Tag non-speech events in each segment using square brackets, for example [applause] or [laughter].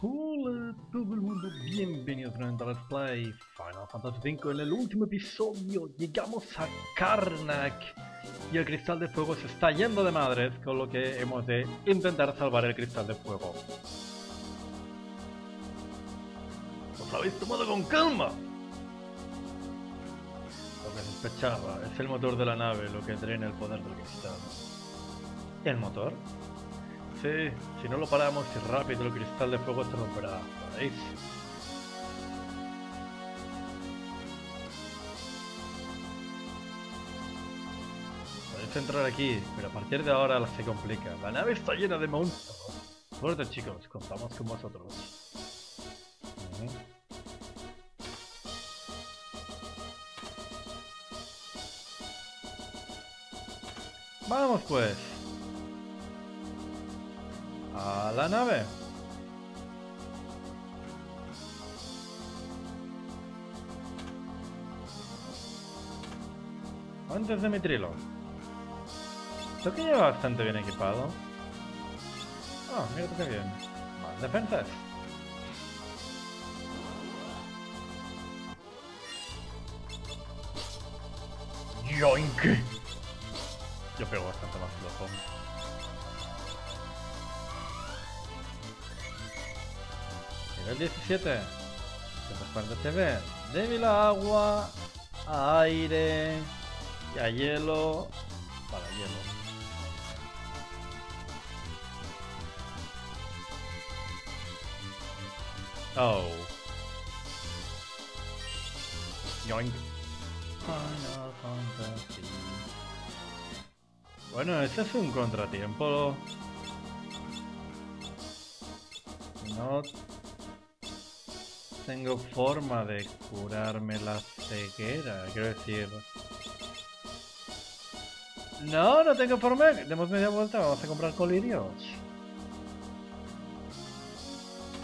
Hola todo el mundo, bienvenidos nuevamente a Let's Play Final Fantasy V. En el último episodio llegamos a Karnak y el cristal de fuego se está yendo de madres, con lo que hemos de intentar salvar el cristal de fuego. ¿Os habéis tomado con calma? Lo que sospechaba, es el motor de la nave lo que drena el poder del cristal. ¿El motor? Si no lo paramos y rápido el cristal de fuego se romperá, ¿veis? Podéis entrar aquí, pero a partir de ahora se complica. La nave está llena de monstruos. Suerte chicos, contamos con vosotros. Vamos pues. A la nave. Antes de mi trilo. Creo que lleva bastante bien equipado. Ah, mira qué bien. Más defensas. Yoink. Yo pego bastante más flojo. Nivel 17. 140 TV. Débil a agua, a aire y a hielo. Para hielo. Oh. Yoink. Final Fantasy. Bueno, ese es un contratiempo. No tengo forma de curarme la ceguera, quiero decir. No, no tengo forma. Demos media vuelta, vamos a comprar colirios.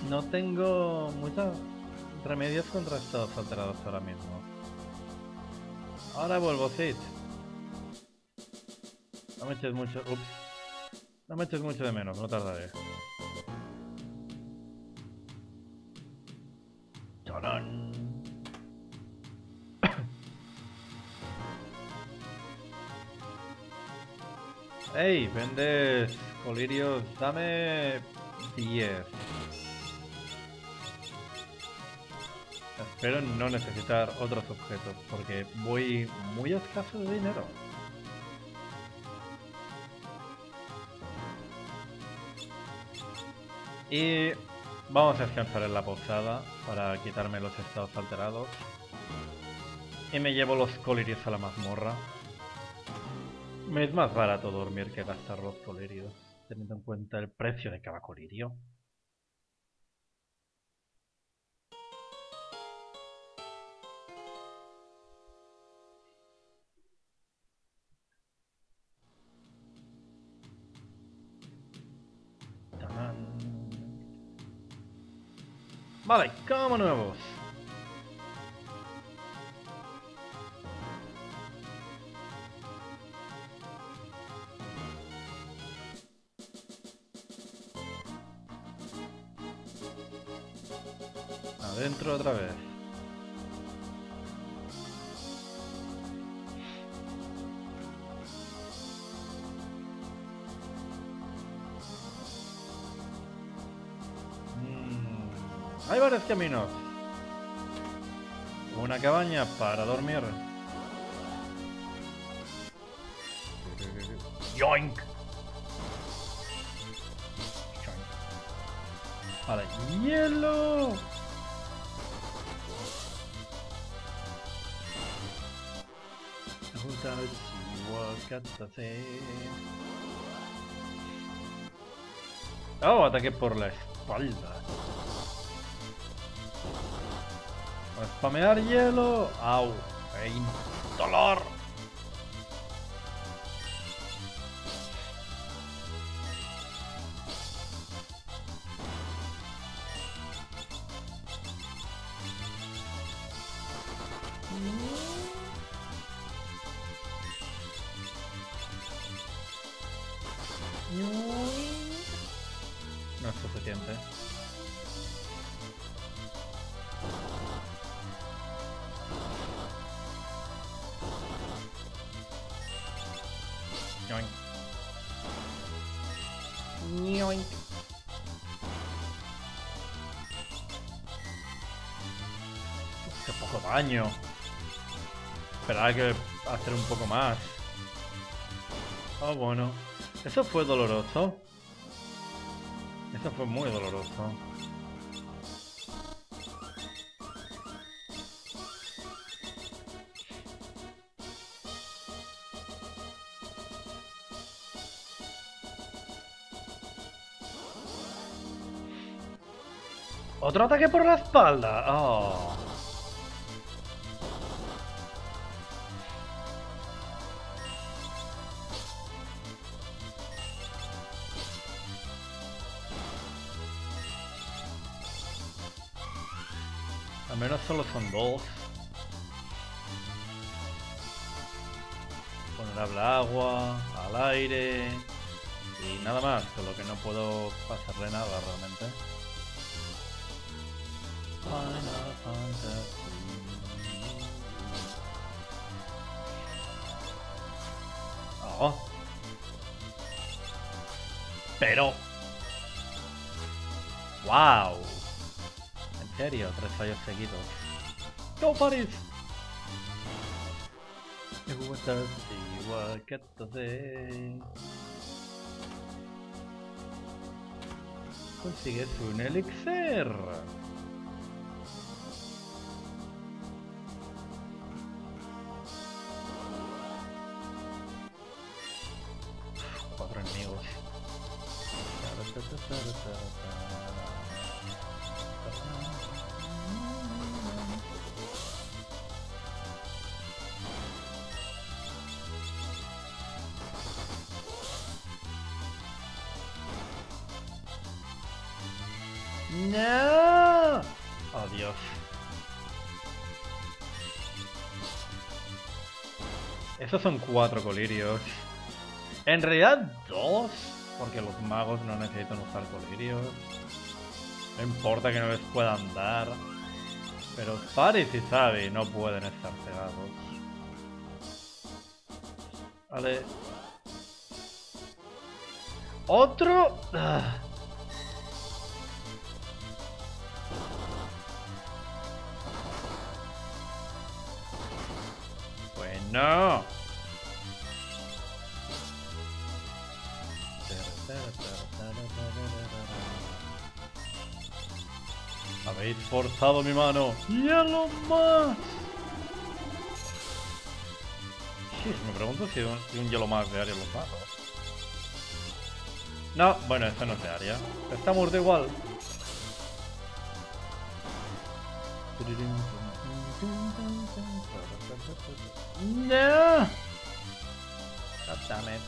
No tengo muchos remedios contra estos alterados ahora mismo. Ahora vuelvo, Sid. No me eches mucho. Ups. No me eches mucho de menos, no tardaré. ¡Tarán! [coughs] ¡Ey! Vendes colirios. Dame 10. Espero no necesitar otros objetos porque voy muy escaso de dinero. Y vamos a descansar en la posada para quitarme los estados alterados. Y me llevo los colirios a la mazmorra. Me es más barato dormir que gastar los colirios, teniendo en cuenta el precio de cada colirio. Vale, como nuevos. Adentro otra vez. Caminos. Una cabaña para dormir. Yoink. Vale, hielo. Oh, ataque por la espalda. A spamear hielo. Au. ¡Ey, dolor! Daño. Esperaba que hacer un poco más. Oh, bueno. Eso fue doloroso. Eso fue muy doloroso. Otro ataque por la espalda. Oh. Al aire y nada más, con lo que no puedo pasarle nada realmente. Oh. Pero. Wow. En serio, tres fallos seguidos. Go Paris. igual Aguacate. Consigues un elixir. Cuatro enemigos. No. Oh Dios. Esos son cuatro colirios. En realidad dos, porque los magos no necesitan usar colirios. No importa que no les puedan dar. Pero Faris y Sabi no pueden estar cegados. Vale. Otro. Ah. Bueno. Habéis forzado mi mano. ¡Y a lo más! Sí, me pregunto si un, si un hielo más de área los mato. No, bueno, esto no es de área. Estamos de igual. No. God damn it.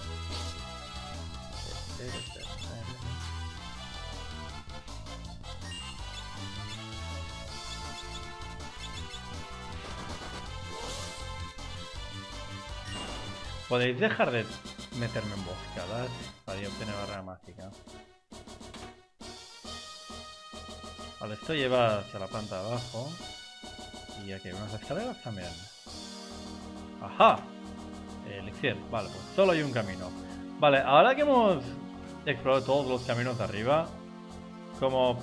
Podéis dejar de meterme en boscadas para yo obtener barrera mágica. Vale, esto lleva hacia la planta de abajo. Y aquí hay unas escaleras también. ¡Ajá! Elixir, vale, pues solo hay un camino. Vale, ahora que hemos explorado todos los caminos de arriba, como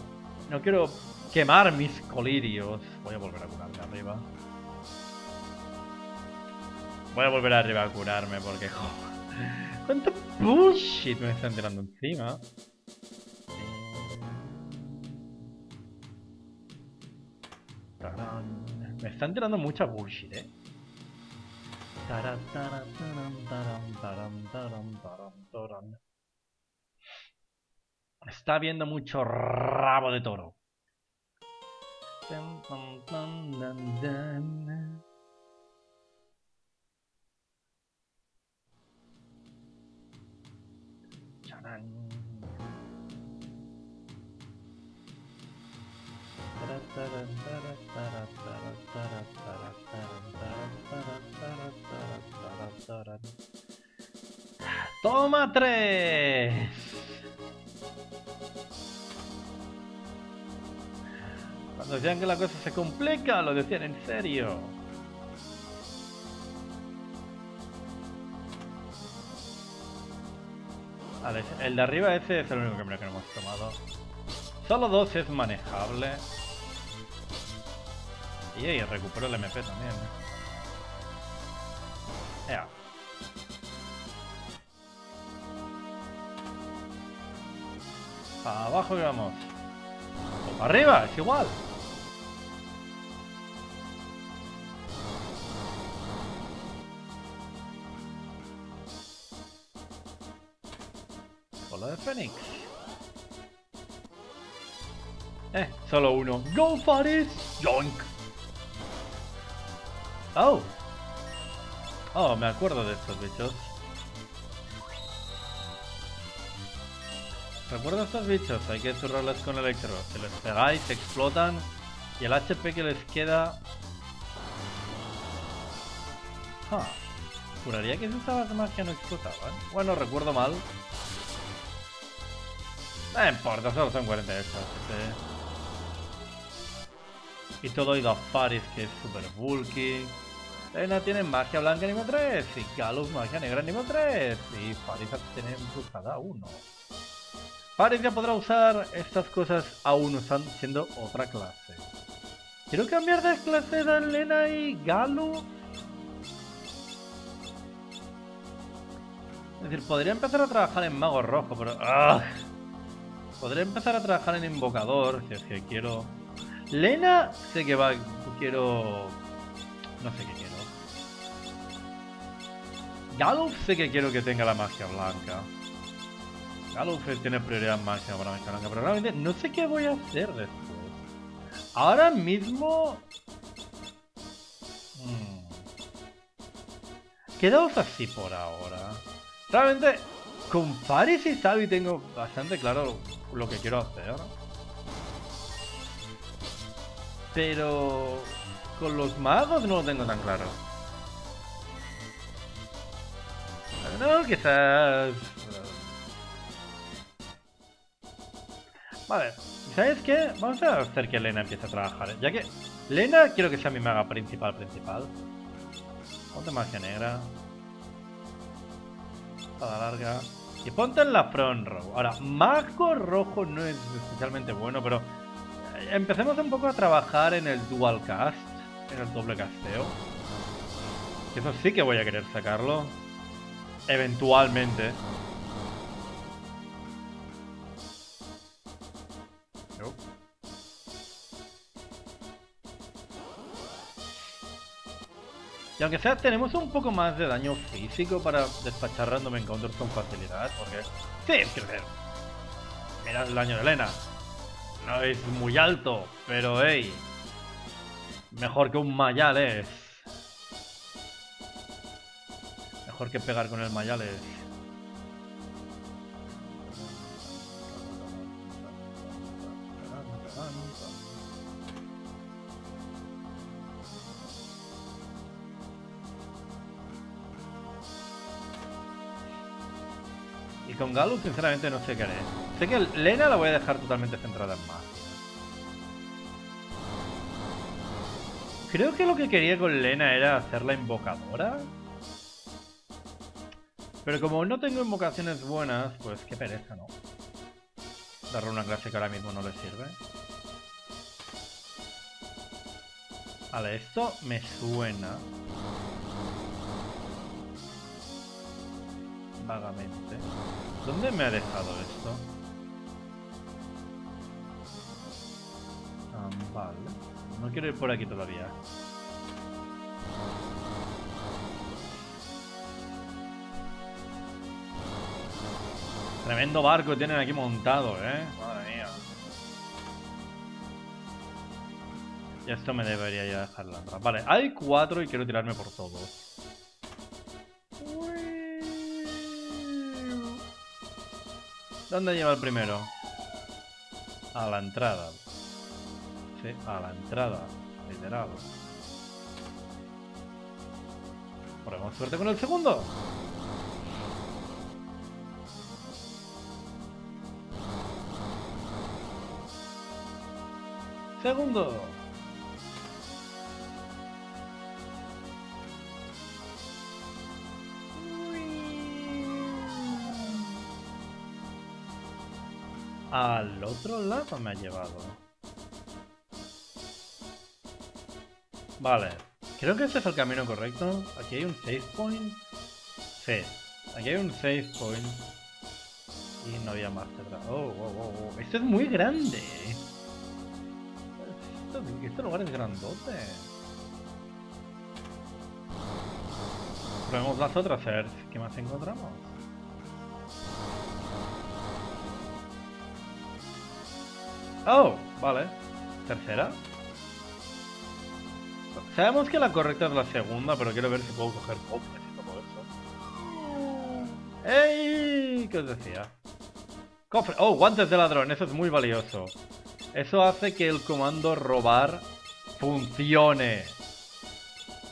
no quiero quemar mis colirios, voy a volver a curarme arriba. Voy a volver arriba a curarme porque, joder, cuánto bullshit me están tirando encima. Me están tirando mucha bullshit, eh. Está viendo mucho rabo de toro. ¡Toma tres! Cuando decían que la cosa se complica, lo decían en serio. Vale, el de arriba ese es el único camino que no hemos tomado. Solo dos es manejable. Y, y recupero el MP también. Abajo que vamos. O para arriba, es igual. Bola de Fénix. Eh, solo uno. ¡Go Faris! ¡Yoink! ¡Oh! Oh, me acuerdo de estos bichos. Recuerda estos bichos, hay que zurrarles con electro. Se les pegáis, explotan y el HP que les queda... Ah, juraría que se usaba más que no explotaban. ¿eh? Bueno, recuerdo mal. No importa, solo son 48. ¿sí? Y todo ido a Faris, que es super bulky. Eh, Lena tiene magia blanca nivel 3 y Galus magia negra nivel 3 y Faris tiene brujada 1. Ares ya podrá usar estas cosas aún no siendo otra clase. Quiero cambiar de clase de Elena y Galo. Es decir, podría empezar a trabajar en Mago Rojo, pero... ¡Ugh! Podría empezar a trabajar en Invocador, si es que quiero... Lena sé que va... Quiero... No sé qué quiero. Galo sé que quiero que tenga la magia blanca. Galuf tiene prioridad máxima para magia blanca, pero realmente no sé qué voy a hacer después. Ahora mismo... Hmm. Quedaos así por ahora. Realmente, con Paris y Sabi tengo bastante claro lo que quiero hacer. Pero con los magos no lo tengo tan claro. No, quizás... Vale, ¿sabes qué? Vamos a hacer que Lena empiece a trabajar. ¿eh? Ya que Lena quiero que sea mi maga principal, principal. Ponte magia negra. Espada larga. Y ponte en la front row. Ahora, mago rojo no es especialmente bueno, pero empecemos un poco a trabajar en el dual cast, en el doble casteo. Eso sí que voy a querer sacarlo. Eventualmente. Aunque sea, tenemos un poco más de daño físico para despachar random encounters con facilidad, porque... Sí, es que... Mira el daño de Elena. No es muy alto, pero hey, mejor que un Mayales. Mejor que pegar con el Mayales. Y con Galo sinceramente no sé qué haré. Sé que Lena la voy a dejar totalmente centrada en más. Creo que lo que quería con Lena era hacerla invocadora. Pero como no tengo invocaciones buenas, pues qué pereza, ¿no? Darle una clase que ahora mismo no le sirve. Vale, esto me suena. Vagamente. ¿Dónde me ha dejado esto? Ah, vale. No quiero ir por aquí todavía. Tremendo barco tienen aquí montado, ¿eh? Madre mía. Y esto me debería ya dejar la Vale, hay cuatro y quiero tirarme por todos. ¿Dónde lleva el primero? A la entrada. Sí, a la entrada. Literal. Probemos suerte con el segundo. Segundo. Al otro lado me ha llevado. Vale. Creo que este es el camino correcto. Aquí hay un save point. Sí. Aquí hay un save point. Y no había más detrás. Oh, wow, wow. Esto es muy grande. Esto, este lugar es grandote. Probemos las otras a ver qué más encontramos. Oh, vale. Tercera. Sabemos que la correcta es la segunda, pero quiero ver si puedo coger cofres y todo eso. ¡Ey! ¿Qué os decía? Cofre. Oh, guantes de ladrón. Eso es muy valioso. Eso hace que el comando robar funcione.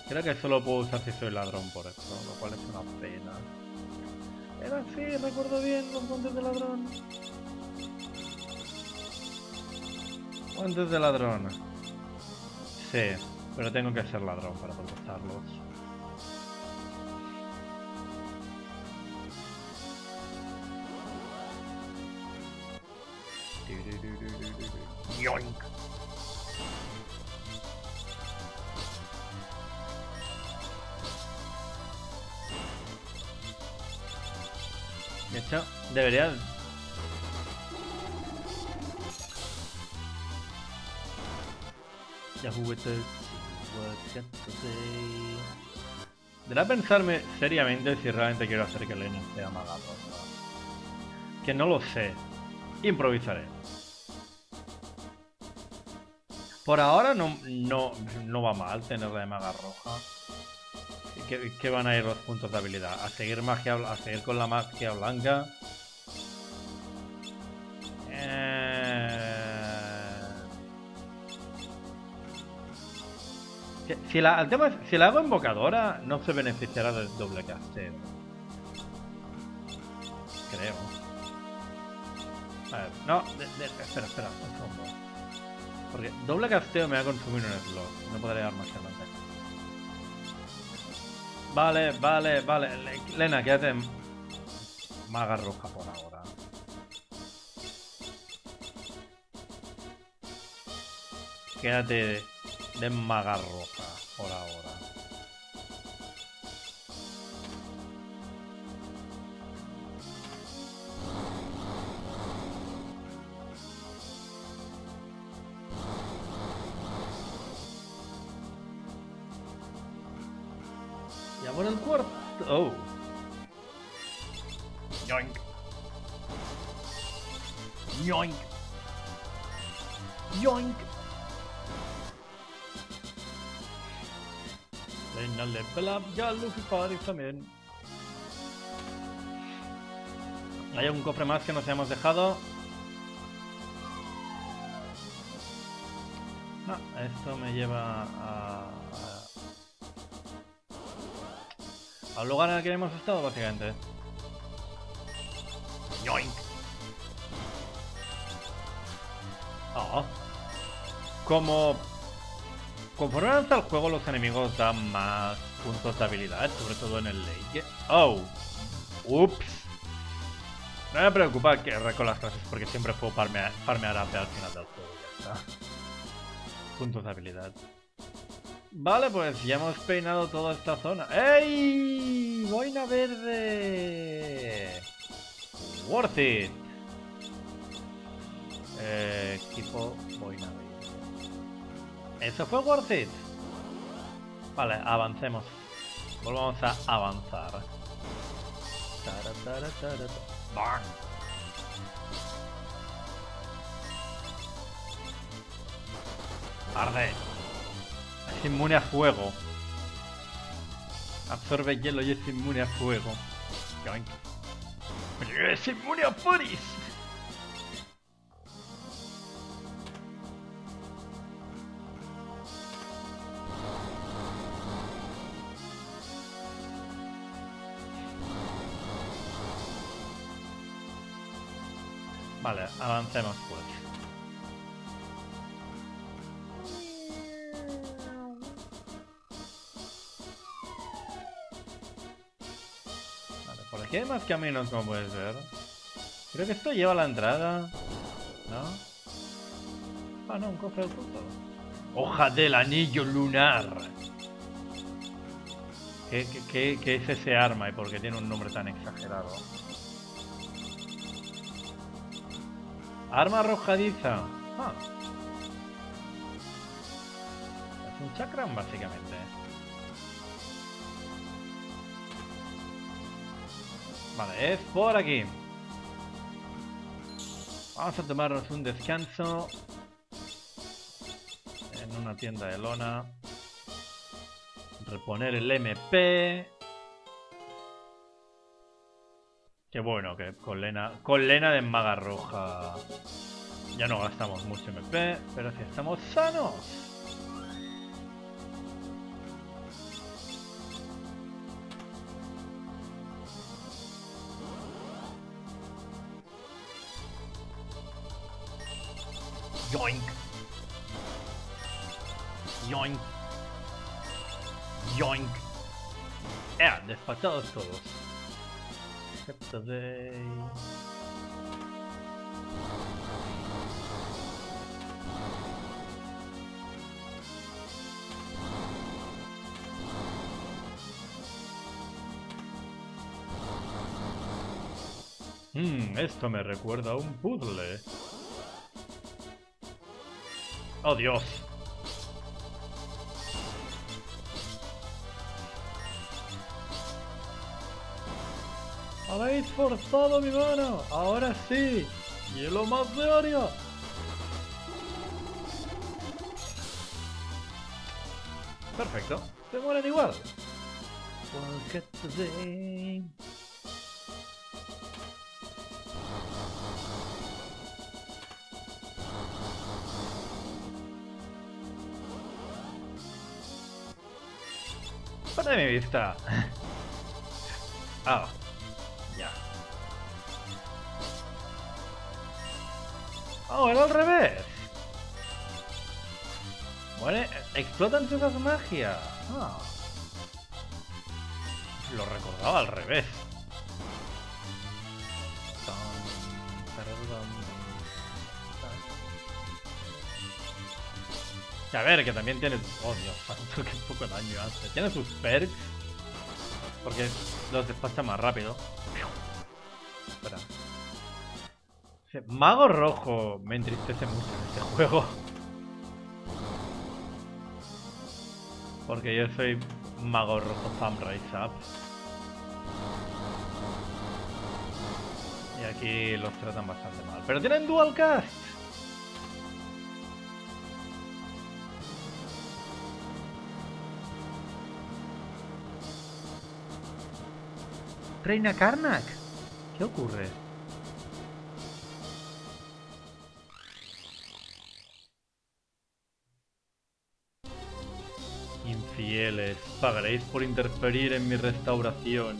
Creo que solo puedo usar si soy ladrón por eso, lo cual es una pena. Era así, recuerdo bien los guantes de ladrón. Guantes de ladrón. Sí. Pero tengo que ser ladrón para contestarlos. Yoink. De hecho, debería ya juguetes Deberá pensarme seriamente si realmente quiero hacer que Elena sea maga Que no lo sé. Improvisaré. Por ahora no, no, no va mal tenerla de maga roja. ¿Qué, ¿Qué, van a ir los puntos de habilidad? ¿A seguir, magia, a seguir con la magia blanca? Si la, el tema si la hago invocadora, no se beneficiará del doble casteo. Creo. A ver, no, espera, espera, un. Porque doble casteo me va a consumir un slot. No podré dar más adelante. Vale, vale, vale. Lena, quédate maga roja por ahora. Quédate de maga roja por ahora. Ya por el cuarto. Oh. Ya Luffy también. Hay un cofre más que nos hemos dejado. Ah, esto me lleva a, al lugar en el que hemos estado, básicamente. Yoink. Oh. Como Conforme avanza el juego, los enemigos dan más puntos de habilidad, sobre todo en el late. ¡Oh! ¡Ups! No me preocupa que con las clases porque siempre puedo farmear, farmear AP al final del juego. Ya está. Puntos de habilidad. Vale, pues ya hemos peinado toda esta zona. ¡Ey! ¡Boina verde! ¡Worth it! Eh, equipo boina verde. ¿Eso fue worth it? Vale, avancemos. Volvamos a avanzar. ¡Bang! Arde. Es inmune a fuego. Absorbe hielo y es inmune a fuego. ¡Es inmune a furis! Avancemos pues. Vale, por aquí hay más caminos como puedes ver. Creo que esto lleva a la entrada. ¿No? Ah, no, un cofre oculto. Hoja del anillo lunar. ¿Qué, qué, es ese arma y por qué tiene un nombre tan exagerado? Arma arrojadiza. Ah. Es un chakram, básicamente. Vale, es por aquí. Vamos a tomarnos un descanso en una tienda de lona. Reponer el MP. Qué bueno que con Lena, con Lena de Maga Roja ya no gastamos mucho MP, pero si estamos sanos. Yoink. Yoink. Yoink. Eh, despachados todos. De... Hmm, esto me recuerda a un puzzle. Oh, Dios. Habéis forzado mi mano. Ahora sí. Hielo más de área. Perfecto. Se mueren igual. Para mi vista. Ah. Oh, era al revés. Bueno, explotan todas magias. Ah. Lo recordaba al revés. A ver, que también tiene... Oh, Dios santo, que poco daño hace. Tiene sus perks. Porque los despacha más rápido. Mago rojo me entristece mucho en este [laughs] juego. Porque yo soy mago rojo Thumb Up. Y aquí los tratan bastante mal. Pero tienen dual cast. Reina Karnak. ¿Qué ocurre? Infieles, pagaréis por interferir en mi restauración.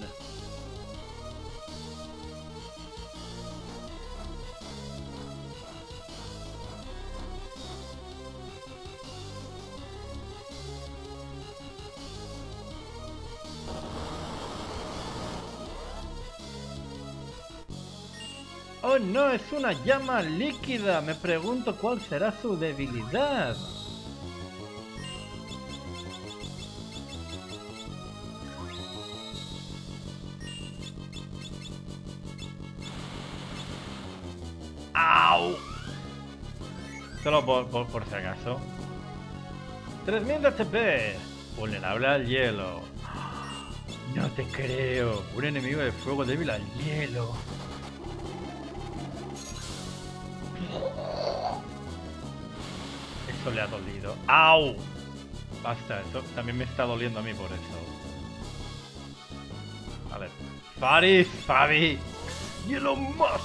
Oh no, es una llama líquida. Me pregunto cuál será su debilidad. 3000 de HP. Vulnerable al hielo. No te creo. Un enemigo de fuego débil al hielo. Eso le ha dolido. ¡Au! Basta, eso también me está doliendo a mí por eso. Vale. Faris, Fabi. Hielo más.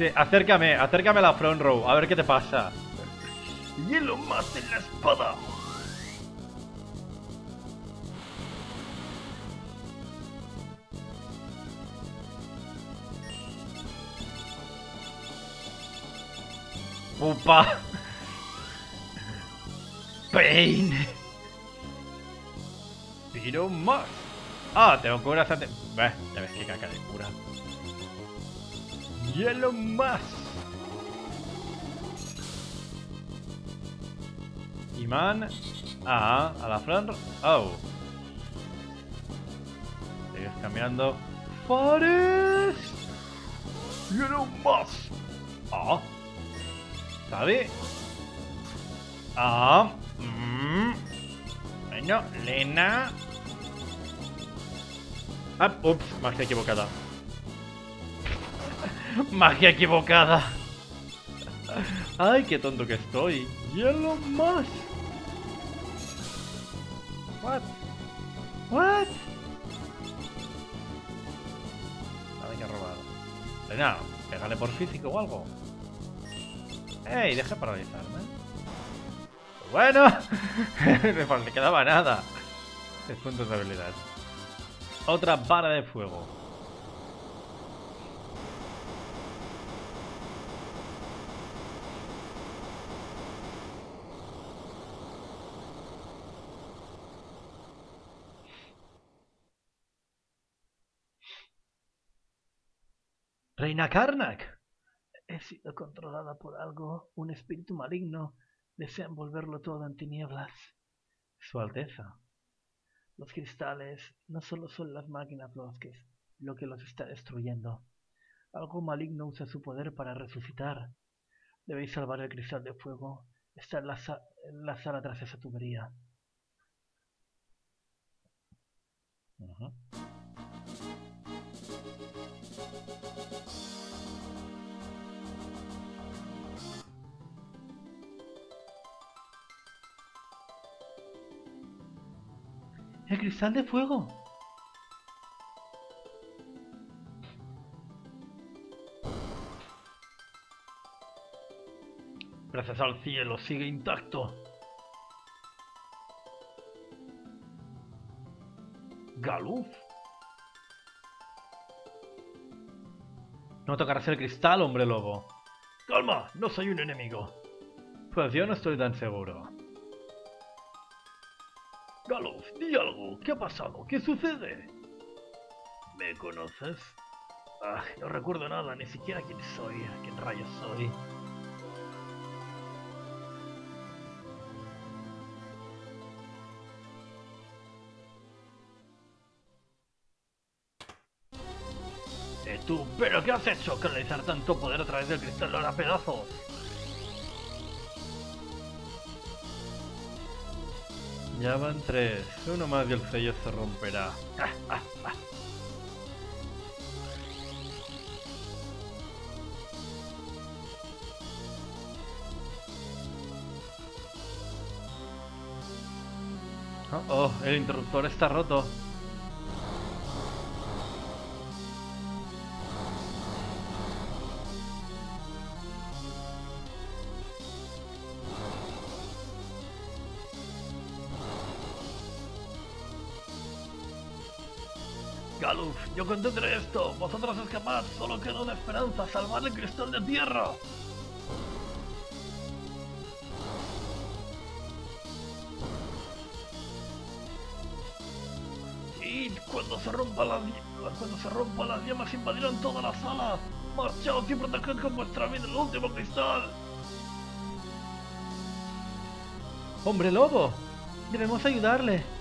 Sí, acércame, acércame a la front row, a ver qué te pasa. Hielo más en la espada. Upa. Pain. Pero más. Ah, tengo curas antes. Bah, ya ves que caca de cura. Hielo más. imán. Ah, a la Fran... Oh. Sigues cambiando. ¡Fares! ¡Quiero más! Ah. ¿Sabe? Ah. Mm. Bueno, Lena. Ah, ups, magia equivocada. [laughs] magia equivocada. Ay, qué tonto que estoy. Hielo más. What? What? Nada que robar. Lena, pégale por físico o algo. ¡Ey! Deja paralizarme. Bueno, [laughs] no le quedaba nada. Es puntos de habilidad. Otra vara de fuego. Reina Karnak. He sido controlada por algo, un espíritu maligno. Desea envolverlo todo en tinieblas. Su Alteza. Los cristales no solo son las máquinas los lo que los está destruyendo. Algo maligno usa su poder para resucitar. Debéis salvar el cristal de fuego. Está en la, sala tras esa tubería. ¡El cristal de fuego! Gracias al cielo, sigue intacto. Galuf. No tocarás el cristal, hombre lobo. Calma, no soy un enemigo. Pues yo no estoy tan seguro. Galof, di algo. ¿Qué ha pasado? ¿Qué sucede? ¿Me conoces? Ah, no recuerdo nada, ni siquiera quién soy, quién rayos soy. Eh, tú, ¿pero qué has hecho? ¿Canalizar tanto poder a través del cristal a pedazos? Ya van tres. Uno más y el sello se romperá. Oh, oh, el interruptor está roto. Yo contendré esto. Vosotros escapad. Solo queda una esperanza. Salvar el cristal de tierra. Y cuando se rompa la cuando se rompa las llamas invadirán toda la sala. Marchaos y proteged con vuestra vida el último cristal. Hombre lobo, debemos ayudarle.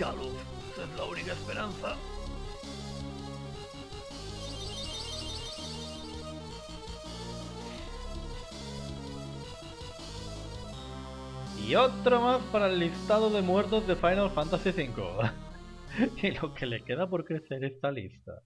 Caluf, es la única esperanza. Y otro más para el listado de muertos de Final Fantasy V. [laughs] y lo que le queda por crecer esta lista.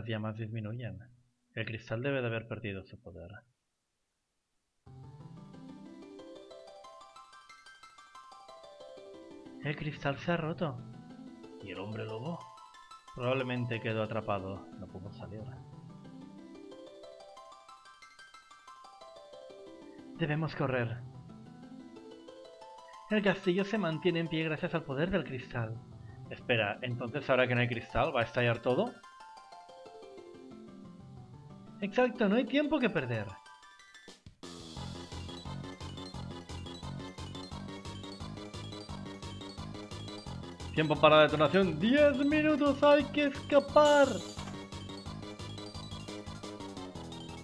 las llamas disminuyen. El cristal debe de haber perdido su poder. El cristal se ha roto. ¿Y el hombre lobo? Probablemente quedó atrapado. No pudo salir. Debemos correr. El castillo se mantiene en pie gracias al poder del cristal. Espera, ¿entonces ahora que no hay cristal va a estallar todo? Exacto, no hay tiempo que perder. Tiempo para la detonación, 10 minutos, hay que escapar.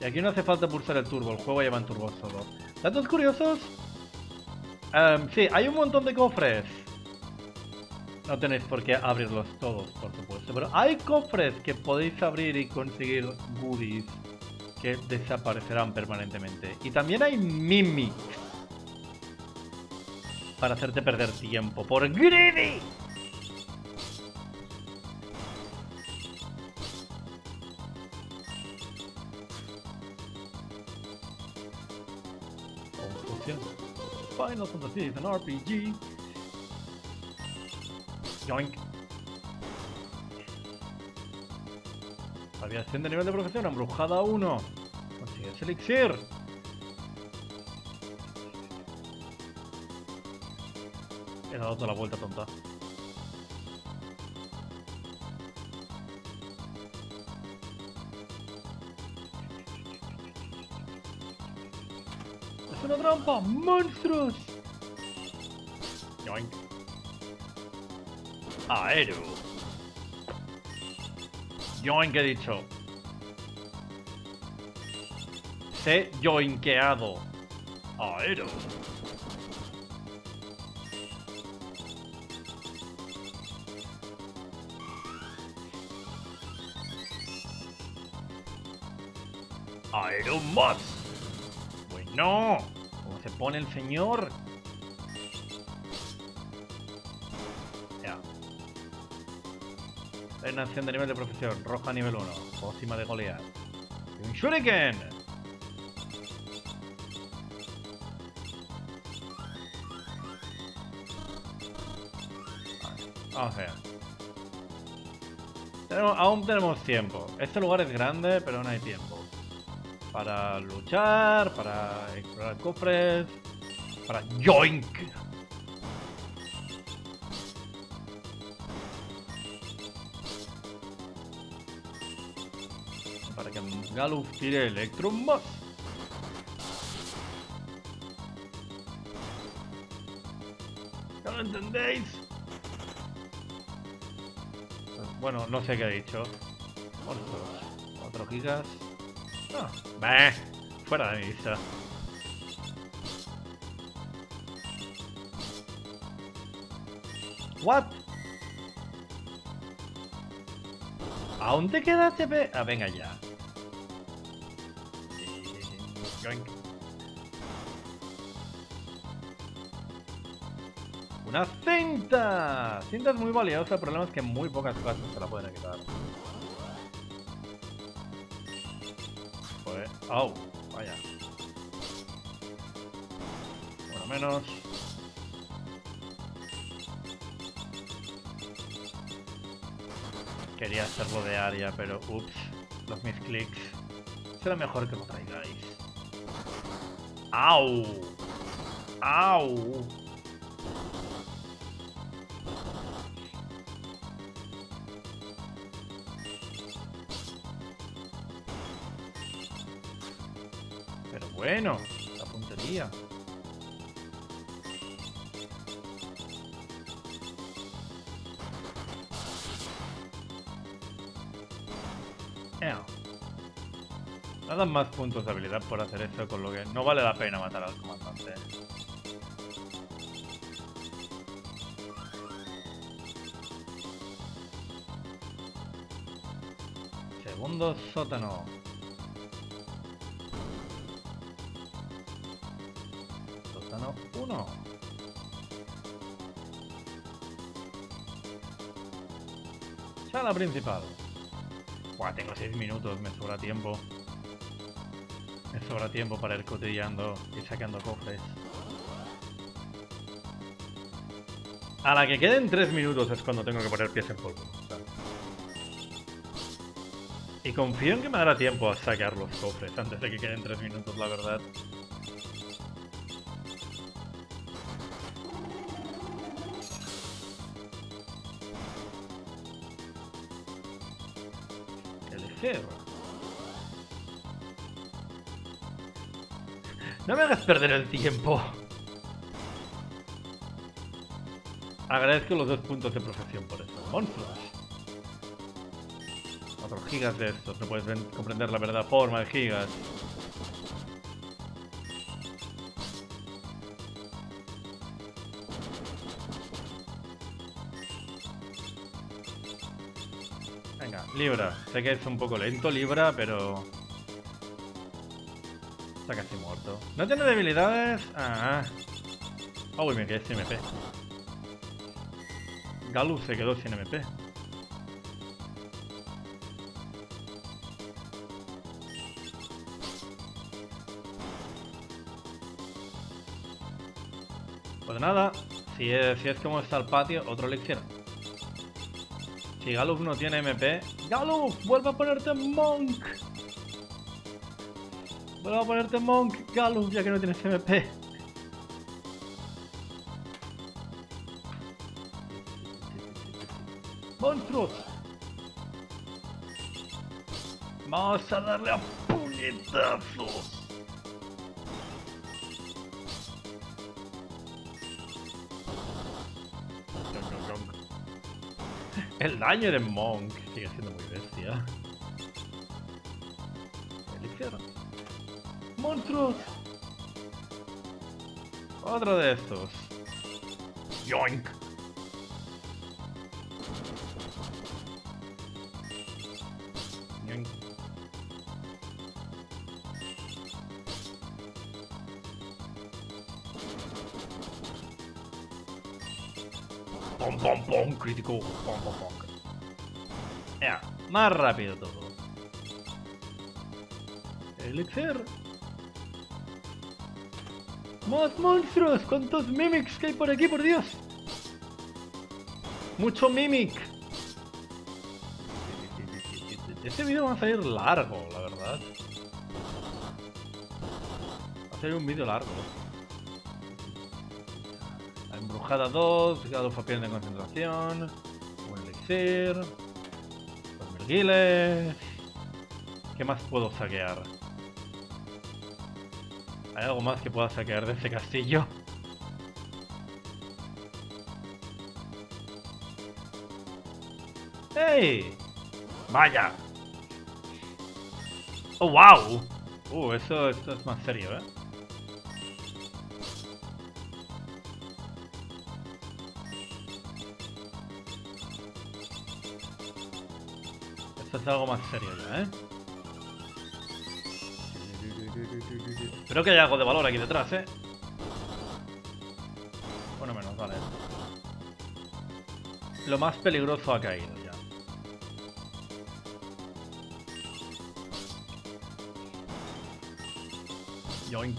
Y aquí no hace falta pulsar el turbo, el juego lleva en turbo solo. Datos curiosos. Em, sí, hay un montón de cofres. No tenéis por qué abrirlos todos, por supuesto. Pero hay cofres que podéis abrir y conseguir goodies que desaparecerán permanentemente. Y también hay mimics. Para hacerte perder tiempo. ¡Por greedy! Final Fantasy es un RPG. Yoink. Aviación de nivel de profesión, embrujada 1. Elixir. He dado toda la vuelta tonta. ¡Es una trampa! ¡Monstruos! Yoink. Aero. Yoink he dicho. Sé yoinkeado. Aero. Aero más. Bueno. ¿Cómo se pone el señor? Ya. Reinación de nivel de profesión. Roja nivel 1. Pócima de Goliath. Un Shuriken. Vamos allá. Tenemos- aún tenemos tiempo. Este lugar es grande, pero no hay tiempo. Para luchar, para explorar cofres, para yoink. Para que Galuf tire Electro más. ¿No lo entendéis? Bueno, no sé qué he dicho. Monstruos. Gigas. Ah, bah, fuera de mi vista. What? ¿Aún te queda HP? Ah, venga ya. Yoink. ¡Una cinta! Es muy valiosa, el problema es que muy pocas cosas se la pueden quitar. Pues... ¡Au! Vaya. Bueno, menos... Quería hacerlo de pero ups, los mis clics. Será mejor que lo traigáis. ¡Au! ¡Au! Más puntos de habilidad por hacer eso, con lo que no vale la pena matar al comandante. Segundo sótano. Sótano 1. Sala principal. Buah, tengo 6 minutos, me sobra tiempo sobra tiempo para ir cotillando y sacando cofres. A la que queden tres minutos es cuando tengo que poner pies en polvo. Y confío en que me dará tiempo a sacar los cofres antes de que queden 3 minutos, la verdad. El cerro. No me hagas perder el tiempo. Agradezco los dos puntos de profesión por eso. Monstruos. Otros gigas de estos. No puedes comprender la verdadera forma de gigas. Venga, Libra. Sé que es un poco lento Libra, pero... Está casi muerto. ¿No tiene debilidades? Ah. Uy, me quedé sin MP. Galus se quedó sin MP. Pues nada, si es, si es como está el patio, otro elixir. Si Galuf no tiene MP... ¡Galuf! ¡Vuelve a ponerte Monk! Vuelve a ponerte Monk, Galuf, ya que no tienes MP. ¡Monstruos! Vamos a darle a puñetazos. El daño de Monk sigue siendo muy bestia. Elixir. ¡Monstruos! Otro de estos. Yoink. Yoink. Pom pom pom, crítico. Pom pom pom. Ya, más rápido todo. Elixir. ¡Más monstruos! ¿Cuántos mimics que hay por aquí, por Dios? ¡Mucho mimic! Este vídeo va a salir largo, la verdad. Va a salir un vídeo largo. La embrujada 2, Galufa pierde concentración. Un elixir. Merguiles. ¿Qué más puedo saquear? ¿Hay algo más que pueda saquear de ese castillo? ¡Ey! ¡Vaya! ¡Oh, wow! Uh, eso esto es más serio, ¿eh? Esto es algo más serio ya, ¿eh? Espero que haya algo de valor aquí detrás, ¿eh? Bueno, menos, vale. Lo más peligroso ha caído ya. Yoink.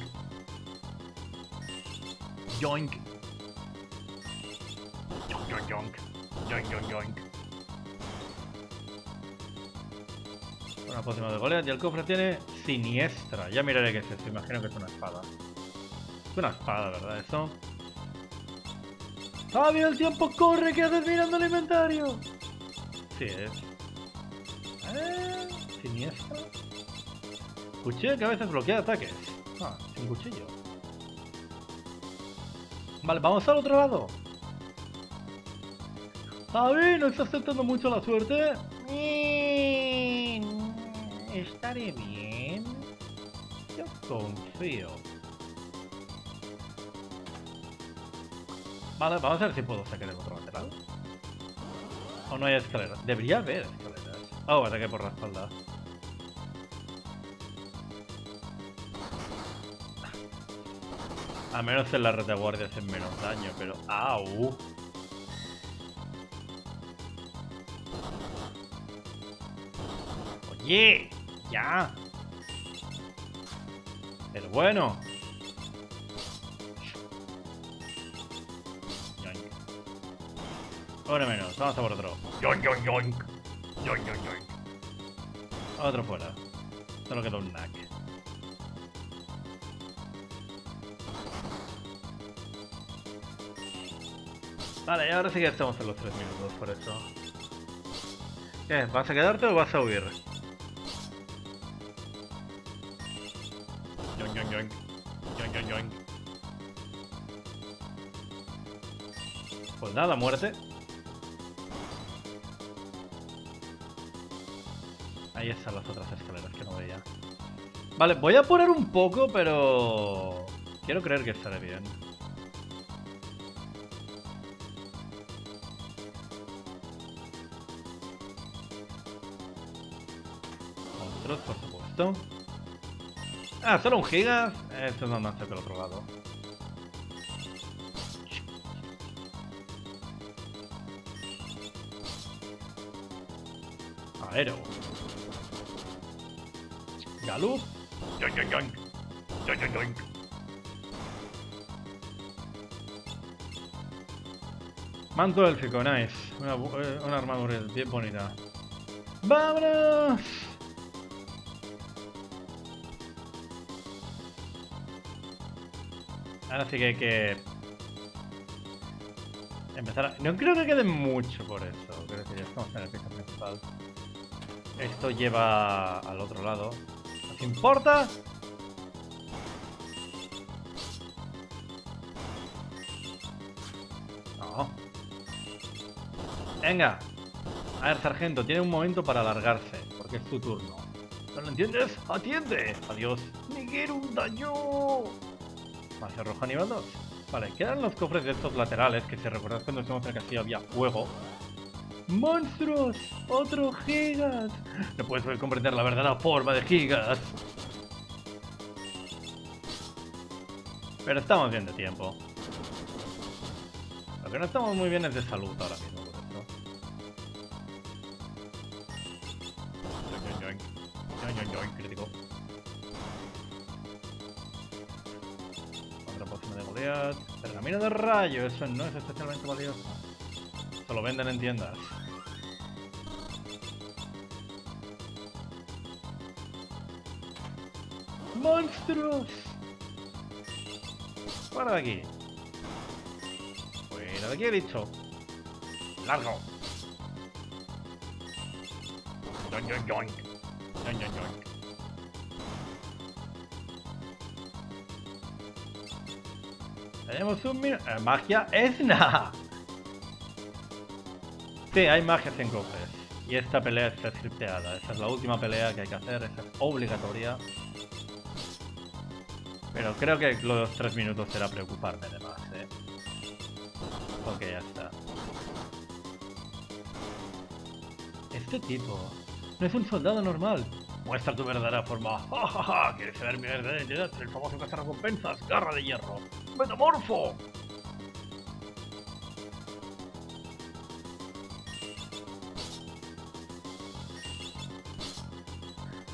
Yoink. Yoink, yoink, yoink. Yoink, yoink, yoink. Una pócima de Goliath y el cofre tiene siniestra. Ya miraré qué es esto. Imagino que es una espada. Es una espada, ¿verdad? Eso. ¡Fabi, el tiempo corre! ¿Qué haces mirando el inventario? Sí es. ¿Eh? ¿Siniestra? Cuchillo que a veces bloquea ataques. Ah, sin cuchillo. Vale, vamos al otro lado. Javi, ¿no estás tentando mucho la suerte? Estaré bien. Yo confío. Vale, vamos a ver si puedo sacar el otro lateral. O no hay escaleras. Debería haber escaleras. Oh, ataque por la espalda. A menos en la retaguardia hacen menos daño, pero... ¡Au! ¡Oye! ¡Ya! Pero bueno. Yoink. Uno menos, vamos a por otro. Yoink, yoink, yoink. Yoink, yoink, yoink. Otro fuera. Solo queda un knack. Vale, y ahora sí que estamos en los 3 minutos, por eso. ¿Qué? ¿Vas a quedarte o vas a huir? Nada, muerte. Ahí están las otras escaleras que no veía. Vale, voy a apurar un poco, pero... Quiero creer que estaré bien. Monstruos, por supuesto. Ah, solo un giga. Esto es más que el otro lado. Aero. Galup. Manto élfico, nice. Una, eh, una armadura bien bonita. ¡Vámonos! Ahora sí que hay que empezar a... No creo que quede mucho por eso. Creo que ya estamos en el piso principal. Esto lleva al otro lado. ¿Nos importa? No. Venga. A ver, sargento, tiene un momento para alargarse, porque es tu turno. ¿No lo entiendes? ¡Atiende! Adiós. ¡Miguel, un daño! Magia roja nivel 2. Vale, quedan los cofres de estos laterales, que si recuerdas cuando estuvimos en el castillo había fuego. ¡Monstruos! ¡Otro Gigas! No puedes comprender la verdadera forma de Gigas. Pero estamos bien de tiempo. Lo que no estamos muy bien es de salud ahora mismo, crítico. Otra pócima de Goliath. Pergamino de rayo, eso no es especialmente valioso. Se lo venden en tiendas. ¡Monstruos! Fuera de aquí. Fuera de aquí dicho. Largo. Tenemos un minuto. magia Esna. Sí, hay magias en cofres. Y esta pelea está scripteada. Esa es la última pelea que hay que hacer. Esa es obligatoria. Pero creo que los tres minutos será preocuparme de más, eh. Ok, ya está. Este tipo no es un soldado normal. Muestra tu verdadera forma. [laughs] ¡Ja, ja, ja! ¿Quieres saber mi verdadera identidad? El famoso cazarrecompensas, garra de hierro. ¡Metamorfo!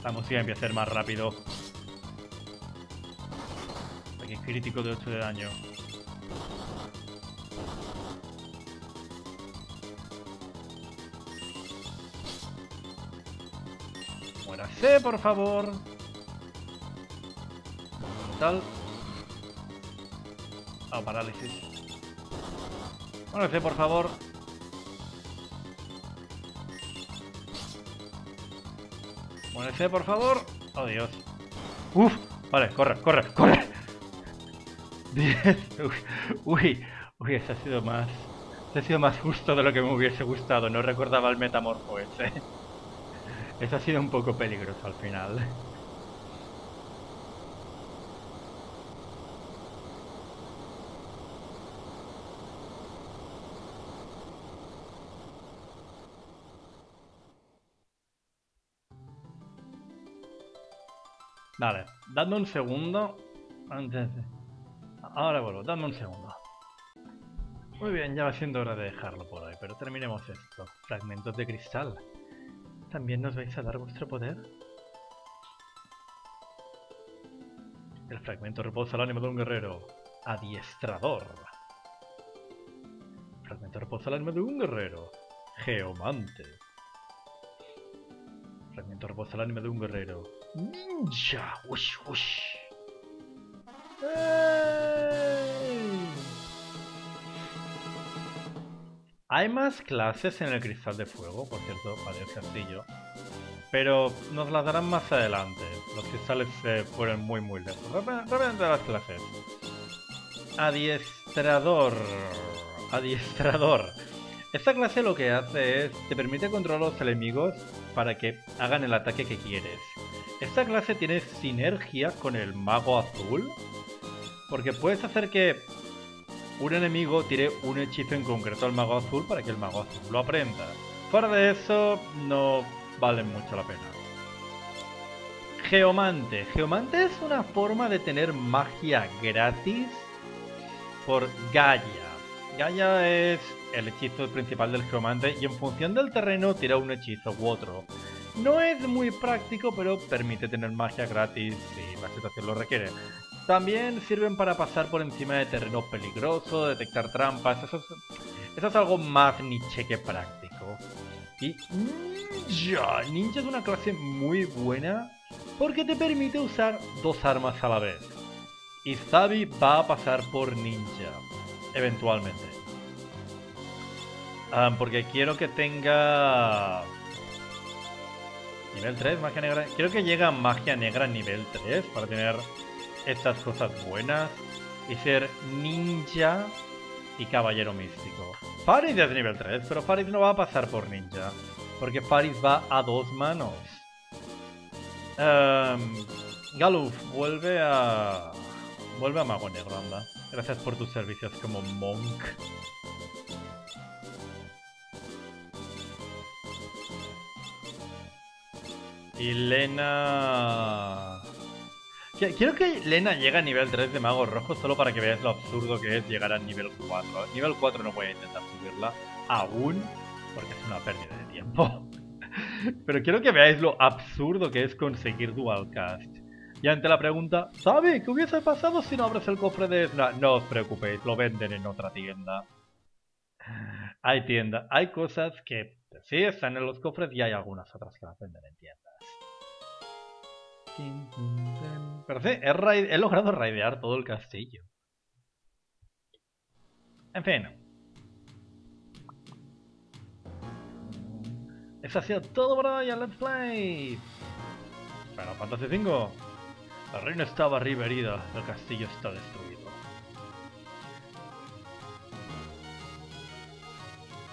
La música empieza a ser más rápido. Crítico de 8 de daño. Muérase, por favor. Tal. Ah, parálisis. Muérase, por favor. Muérese, por favor. Oh, Dios. Uf. Vale, corre, corre, corre. 10. [laughs] Uy, uy, ese ha sido más... Ese ha sido más justo de lo que me hubiese gustado. No recordaba el metamorfo ese. [laughs] Eso ha sido un poco peligroso al final. Vale, dadme un segundo. Antes de... Ahora vuelvo, dadme un segundo. Muy bien, ya va siendo hora de dejarlo por hoy, pero terminemos esto. Fragmentos de cristal. ¿También nos vais a dar vuestro poder? El fragmento reposa el ánimo de un guerrero. Adiestrador. Fragmento reposa el ánimo de un guerrero. Geomante. Fragmento reposa el ánimo de un guerrero. Ninja. Ush, ush. Hay más clases en el cristal de fuego, por cierto, vale, el castillo. pero nos las darán más adelante. Los cristales se fueron muy muy lejos. Rápidamente las clases. Adiestrador. Adiestrador. Esta clase lo que hace es, te permite controlar a los enemigos para que hagan el ataque que quieres. Esta clase tiene sinergia con el mago azul, porque puedes hacer que un enemigo tire un hechizo en concreto al mago azul para que el mago azul lo aprenda. Fuera de eso, no vale mucho la pena. Geomante. Geomante es una forma de tener magia gratis por Gaia. Gaia es el hechizo principal del geomante y en función del terreno tira un hechizo u otro. No es muy práctico, pero permite tener magia gratis si la situación lo requiere. También sirven para pasar por encima de terreno peligroso, detectar trampas, eso es, eso es algo más niche que práctico. Y Ninja. Ninja es una clase muy buena porque te permite usar dos armas a la vez. Y Zabi va a pasar por Ninja, eventualmente. porque quiero que tenga... Nivel 3, magia negra. Quiero que llegue a magia negra nivel 3 para tener estas cosas buenas. Y ser ninja y caballero místico. Farid es nivel 3, pero Farid no va a pasar por ninja. Porque Farid va a dos manos. Um, Galuf, vuelve a... Vuelve a Mago Negro. Gracias por tus servicios como monk. Y Lena... Quiero que Lena llegue a nivel 3 de Mago Rojo solo para que veáis lo absurdo que es llegar a nivel 4. Nivel 4 no voy a intentar subirla aún, porque es una pérdida de tiempo. [laughs] Pero quiero que veáis lo absurdo que es conseguir Dual Cast. Y ante la pregunta, ¿sabe qué hubiese pasado si no abres el cofre de Esna? No os preocupéis, lo venden en otra tienda. Hay tienda, hay cosas que sí están en los cofres y hay algunas otras que las venden en tiendas. Pero sí, he, he logrado raidear todo el castillo. En fin. Eso ha sido todo por hoy Let's Play. Final Fantasy V. La reina estaba arriba herida, el castillo está destruido.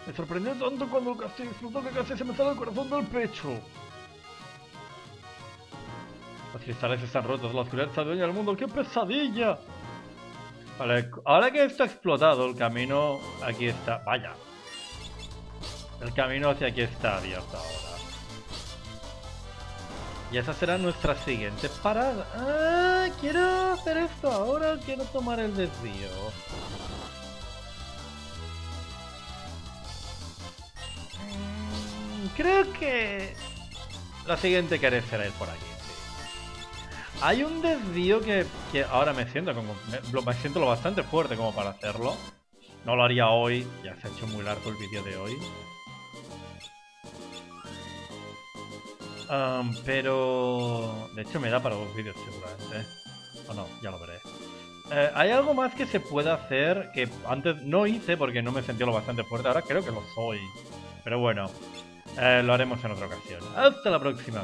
Me sorprendió tanto cuando el castillo explotó que casi se me sale el corazón del pecho. Cristales están rotos, la oscuridad está dueña del mundo, ¡qué pesadilla! Vale, ahora que esto ha explotado, el camino aquí está... ¡Vaya! El camino hacia aquí está abierto ahora. Y esa será nuestra siguiente parada. ¡Ah! Quiero hacer esto ahora, quiero tomar el desvío. Mm, creo que... La siguiente que haré será ir por aquí. Hay un desvío que, ahora me siento como me, siento lo bastante fuerte como para hacerlo. No lo haría hoy, ya se ha hecho muy largo el vídeo de hoy. pero... De hecho me da para dos vídeos seguramente. O no, ya lo veré. Eh, hay algo más que se puede hacer que antes no hice porque no me sentí lo bastante fuerte. Ahora creo que lo soy. Pero bueno, eh, lo haremos en otra ocasión. Hasta la próxima.